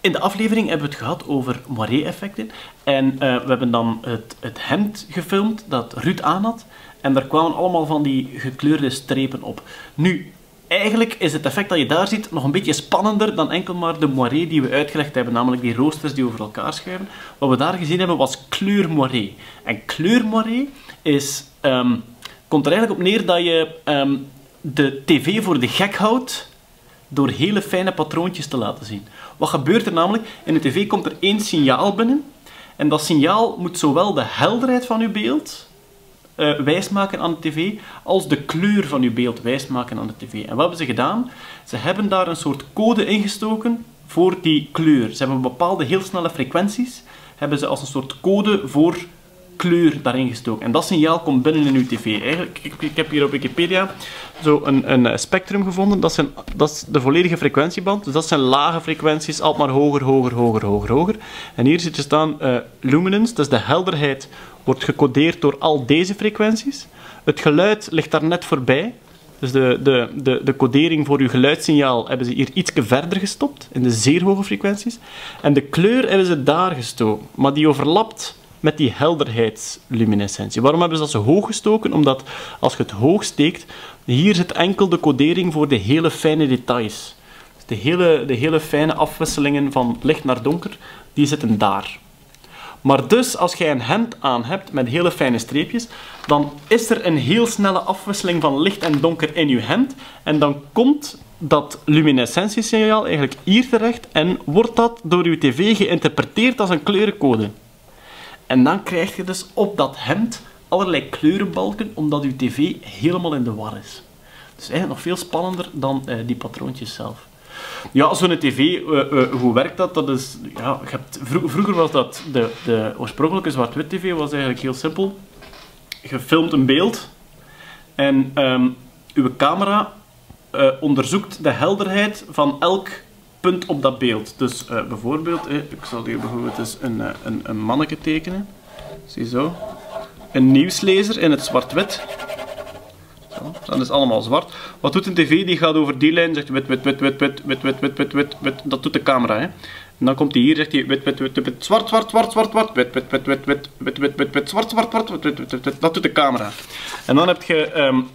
In de aflevering hebben we het gehad over moiré-effecten. En eh, we hebben dan het, het hemd gefilmd dat Ruud aan had. En daar kwamen allemaal van die gekleurde strepen op. Nu, eigenlijk is het effect dat je daar ziet nog een beetje spannender dan enkel maar de moiré die we uitgelegd hebben. Namelijk die roosters die over elkaar schuiven. Wat we daar gezien hebben was kleur moiré. En kleur moiré is, ehm, komt er eigenlijk op neer dat je ehm, de tv voor de gek houdt door hele fijne patroontjes te laten zien. Wat gebeurt er namelijk? In de tv komt er één signaal binnen. En dat signaal moet zowel de helderheid van uw beeld uh, wijsmaken aan de tv, als de kleur van uw beeld wijsmaken aan de tv. En wat hebben ze gedaan? Ze hebben daar een soort code ingestoken voor die kleur. Ze hebben bepaalde heel snelle frequenties, hebben ze als een soort code voor kleur daarin gestoken. En dat signaal komt binnen in uw tv. Eigenlijk, ik, ik heb hier op Wikipedia zo een, een, spectrum gevonden. Dat, zijn, dat is de volledige frequentieband. Dus dat zijn lage frequenties, altijd maar hoger, hoger, hoger, hoger, hoger. En hier zit er staan uh, luminance, dus de helderheid wordt gecodeerd door al deze frequenties. Het geluid ligt daar net voorbij. Dus de, de, de, de codering voor uw geluidssignaal hebben ze hier iets verder gestopt, in de zeer hoge frequenties. En de kleur hebben ze daar gestoken, maar die overlapt met die helderheidsluminescentie. Waarom hebben ze dat zo hoog gestoken? Omdat als je het hoog steekt, hier zit enkel de codering voor de hele fijne details. De hele, de hele fijne afwisselingen van licht naar donker, die zitten daar. Maar dus, als jij een hemd aan hebt met hele fijne streepjes, dan is er een heel snelle afwisseling van licht en donker in je hemd. En dan komt dat luminescentiesignaal eigenlijk hier terecht en wordt dat door je tv geïnterpreteerd als een kleurencode. En dan krijg je dus op dat hemd allerlei kleurenbalken, omdat je tv helemaal in de war is. Dus eigenlijk nog veel spannender dan uh, die patroontjes zelf. Ja, zo'n tv, uh, uh, hoe werkt dat? dat is, ja, je hebt, vroeger was dat, de, de oorspronkelijke zwart-wit tv was eigenlijk heel simpel. Je filmt een beeld en um, uw camera onderzoekt de helderheid van elk punt op dat beeld. Dus bijvoorbeeld, ik zal hier bijvoorbeeld eens een, een, een manneke tekenen. Zie zo. Een nieuwslezer in het zwart-wit. Dat is allemaal zwart. Wat doet een tv? Die gaat over die lijn, zegt wit, wit, wit, wit, wit, wit, wit, wit, wit, wit, wit. Dat doet de camera, hè. En dan komt hij hier, zegt hij wit, wit, wit, wit, zwart, zwart, zwart, zwart, zwart, wit, wit, wit, wit, wit, wit, wit, wit, wit, zwart, zwart, zwart, wit, wit, wit, wit. Dat doet de camera. En dan heb je, um,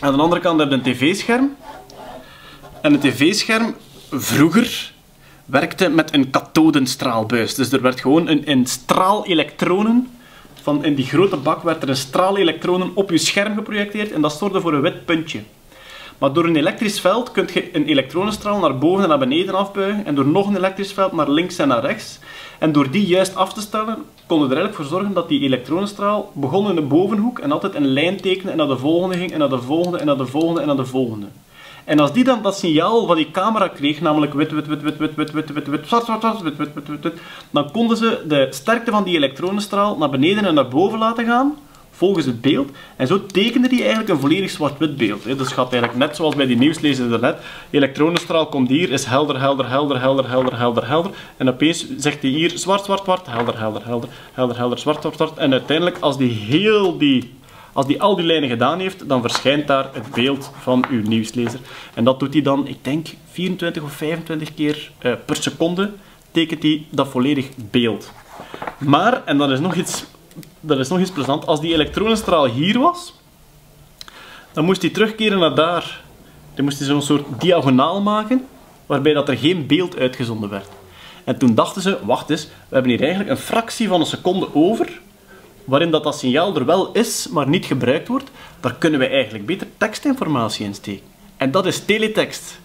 aan de andere kant heb je een tv-scherm. En een tv-scherm, vroeger, werkte met een kathodenstraalbuis. Dus er werd gewoon een, een straal elektronen van in die grote bak werd er een straal elektronen op je scherm geprojecteerd en dat zorgde voor een wit puntje. Maar door een elektrisch veld kun je een elektronenstraal naar boven en naar beneden afbuigen en door nog een elektrisch veld naar links en naar rechts. En door die juist af te stellen, konden er eigenlijk voor zorgen dat die elektronenstraal begon in de bovenhoek en altijd een lijn tekende en naar de volgende ging en naar de volgende en naar de volgende en naar de volgende. En als die dan dat signaal van die camera kreeg, namelijk wit, wit, wit, wit, wit, wit, wit, wit, wit, zwart, zwart, zwart, wit, wit, wit, wit, wit, dan konden ze de sterkte van die elektronenstraal naar beneden en naar boven laten gaan, volgens het beeld. En zo tekende die eigenlijk een volledig zwart-wit beeld. Dus het gaat eigenlijk net zoals bij die nieuwslezer daarnet. Elektronenstraal komt hier, is helder, helder, helder, helder, helder, helder, helder. En opeens zegt hij hier zwart, zwart, zwart, helder, helder, helder, helder, helder, zwart, zwart, zwart. En uiteindelijk, als die heel die als die al die lijnen gedaan heeft, dan verschijnt daar het beeld van uw nieuwslezer. En dat doet hij dan, ik denk, 24 of 25 keer uh, per seconde tekent hij dat volledig beeld. Maar, en dat is nog iets, dat is nog iets plezant, als die elektronenstraal hier was, dan moest hij terugkeren naar daar. Dan moest hij zo'n soort diagonaal maken, waarbij dat er geen beeld uitgezonden werd. En toen dachten ze, wacht eens, we hebben hier eigenlijk een fractie van een seconde over, waarin dat, dat signaal er wel is, maar niet gebruikt wordt, daar kunnen we eigenlijk beter tekstinformatie in steken. En dat is teletext.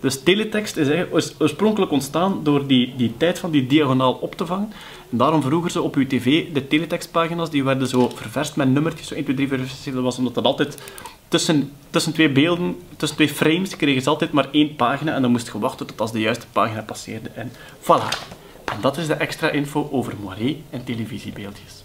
Dus teletext is, oorspronkelijk ontstaan door die, die tijd van die diagonaal op te vangen. En daarom vroeger ze op uw tv, de teletextpagina's, die werden zo ververst met nummertjes, zo 1, 2, 3, 4, 5, 6, 7, dat was omdat dat altijd tussen, tussen twee beelden, tussen twee frames, kregen ze altijd maar één pagina en dan moest je wachten tot als de juiste pagina passeerde. En voilà. En dat is de extra info over moiré en televisiebeeldjes.